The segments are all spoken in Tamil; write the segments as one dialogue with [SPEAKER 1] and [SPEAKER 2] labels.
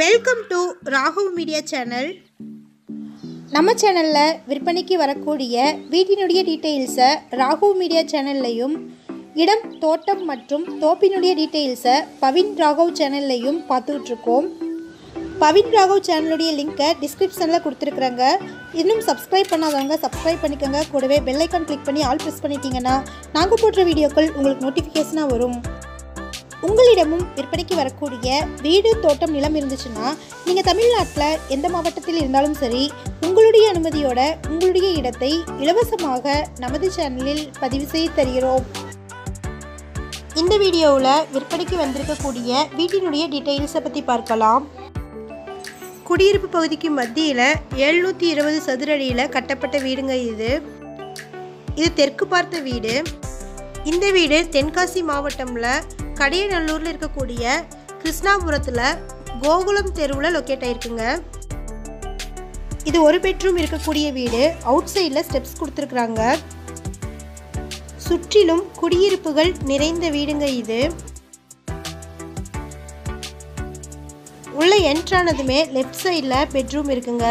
[SPEAKER 1] Welcome to Raghu media channel நம்ம சேனலில் விற்பனைக்கு வரக்கூடிய வீட்டினுடைய டீட்டெயில்ஸை ராகு மீடியா சேனல்லையும் இடம் தோட்டம் மற்றும் தோப்பினுடைய டீட்டெயில்ஸை பவின் ராகவ் சேனல்லையும் பார்த்துட்ருக்கோம் பவின் ராகவ் சேனலுடைய லிங்க்கை டிஸ்கிரிப்ஷனில் கொடுத்துருக்குறேங்க. இன்னும் சப்ஸ்கிரைப் பண்ணாதவங்க சப்ஸ்கிரைப் பண்ணிக்கோங்க. கூடவே பெல்லைக்கான் கிளிக் பண்ணி ஆல் ப்ரெஸ் பண்ணிட்டீங்கன்னா நாங்கள் போடுற வீடியோக்கள் உங்களுக்கு நோட்டிஃபிகேஷனாக வரும். உங்களிடமும் விற்பனைக்கு வரக்கூடிய வீடு தோட்டம் நிலம் இருந்துச்சுன்னா நீங்கள் தமிழ்நாட்டில் எந்த மாவட்டத்தில் இருந்தாலும் சரி உங்களுடைய அனுமதியோட உங்களுடைய இடத்தை இலவசமாக நமது சேனலில் பதிவு செய்து தருகிறோம். இந்த வீடியோவில் விற்பனைக்கு வந்திருக்கக்கூடிய வீட்டினுடைய டீட்டெயில்ஸை பற்றி பார்க்கலாம். குடியிருப்பு பகுதிக்கு மத்தியில் எழுநூற்றி இருபது சதுரடியில் கட்டப்பட்ட வீடுங்க இது. இது தெற்கு பார்த்த வீடு. இந்த வீடு தென்காசி மாவட்டம்ல கடையநல்லூரில் இருக்கக்கூடிய கிருஷ்ணாபுரத்தில் கோகுலம் தெருவில் லொக்கேட் ஆயிருக்குங்க. இது ஒரு பெட்ரூம் இருக்கக்கூடிய வீடு. அவுட் சைடில் ஸ்டெப்ஸ் கொடுத்துருக்குறாங்க. சுற்றிலும் குடியிருப்புகள் நிறைந்த வீடுங்க இது. உள்ள என்ட்ரானதுமே லெஃப்ட் சைடில் பெட்ரூம் இருக்குங்க.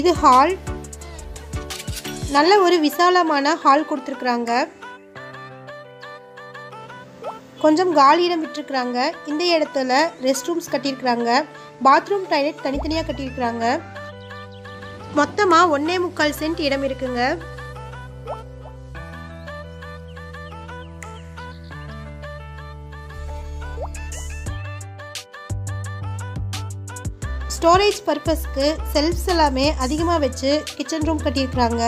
[SPEAKER 1] இது ஹால் நல்ல ஒரு விசாலமான ஹால் கொடுத்துருக்குறாங்க. கொஞ்சம் காலி இடம் விட்டுருக்குறாங்க. இந்த இடத்துல ரெஸ்ட் ரூம்ஸ் கட்டியிருக்கிறாங்க. பாத்ரூம் டாய்லெட் தனித்தனியாக கட்டியிருக்கிறாங்க. மொத்தமாக ஒன்னே முக்கால் சென்ட் இடம் இருக்குங்க. ஸ்டோரேஜ் பர்பஸ்க்கு செல்ஃப்ஸ் எல்லாமே அதிகமாக வச்சு கிச்சன் ரூம் கட்டியிருக்கிறாங்க.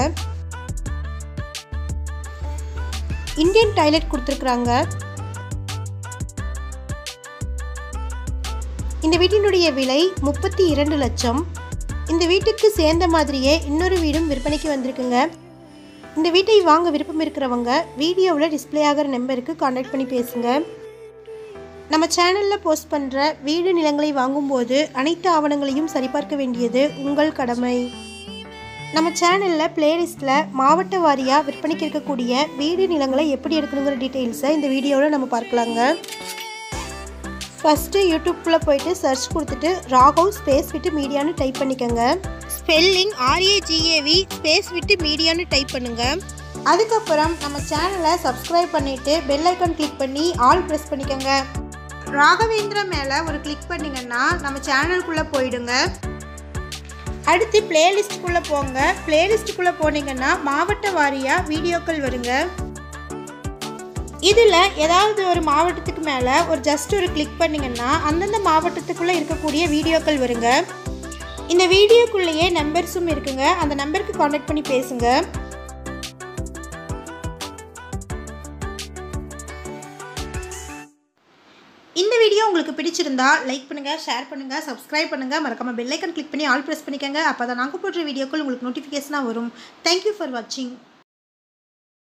[SPEAKER 1] இந்தியன் டாய்லெட் கொடுத்துருக்குறாங்க. இந்த வீட்டினுடைய விலை முப்பத்தி இரண்டு லட்சம். இந்த வீட்டுக்கு சேர்ந்த மாதிரியே இன்னொரு வீடும் விற்பனைக்கு வந்திருக்குங்க. இந்த வீட்டை வாங்க விருப்பம் இருக்கிறவங்க வீடியோவில் டிஸ்பிளே ஆகிற நம்பருக்கு காண்டாக்ட் பண்ணி பேசுங்க. நம்ம சேனலில் போஸ்ட் பண்ணுற வீடு நிலங்களை வாங்கும்போது அனைத்து ஆவணங்களையும் சரிபார்க்க வேண்டியது உங்கள் கடமை. நம்ம சேனலில் பிளேலிஸ்ட்டில் மாவட்ட வாரியாக விற்பனைக்கு இருக்கக்கூடிய வீடு நிலங்களை எப்படி எடுக்கணுங்கிற டீட்டெயில்ஸை இந்த வீடியோவில் நம்ம பார்க்கலாங்க. ஃபஸ்ட்டு யூடியூப்குள்ளே போயிட்டு சர்ச் கொடுத்துட்டு ராகவ் ஸ்பேஸ் விட்டு மீடியான்னு டைப் பண்ணிக்கோங்க. Spelling R A G A V space விட்டு மீடியான்னு டைப் பண்ணுங்கள் அதுக்கப்புறம் நம்ம சேனலை சப்ஸ்கிரைப் பண்ணிவிட்டு பெல் ஐக்கான் கிளிக் பண்ணி ஆல் ப்ரெஸ் பண்ணிக்கோங்க. ராகவேந்திரா மேலே ஒரு கிளிக் பண்ணிங்கன்னா நம்ம சேனலுக்குள்ளே போயிடுங்க. அடுத்து பிளேலிஸ்ட்டுக்குள்ளே போங்க. பிளேலிஸ்ட்டுக்குள்ளே போனீங்கன்னா மாவட்ட வாரியாக வீடியோக்கள் வருங்க. இதில் ஏதாவது ஒரு மாவட்டத்துக்கு மேலே ஒரு ஜஸ்ட் ஒரு கிளிக் பண்ணிங்கன்னா அந்தந்த மாவட்டத்துக்குள்ளே இருக்கக்கூடிய வீடியோக்கள் வருங்க. இந்த வீடியோக்குள்ளேயே நம்பர்ஸும் இருக்குங்க. அந்த நம்பருக்கு காண்டாக்ட் பண்ணி பேசுங்கள் இந்த வீடியோ உங்களுக்கு பிடிச்சிருந்தா லைக் பண்ணுங்கள் ஷேர் பண்ணுங்கள் சப்ஸ்கிரைப் பண்ணுங்கள் மறக்காமல் பெல்லைக்கன் கிளிக் பண்ணி ஆல் ப்ரெஸ் பண்ணிக்கோங்க. அப்போ தான் நாங்கள் போடுற வீடியோக்கள் உங்களுக்கு நோட்டிஃபிகேஷனாக வரும். தேங்க்யூ ஃபார் வாட்சிங்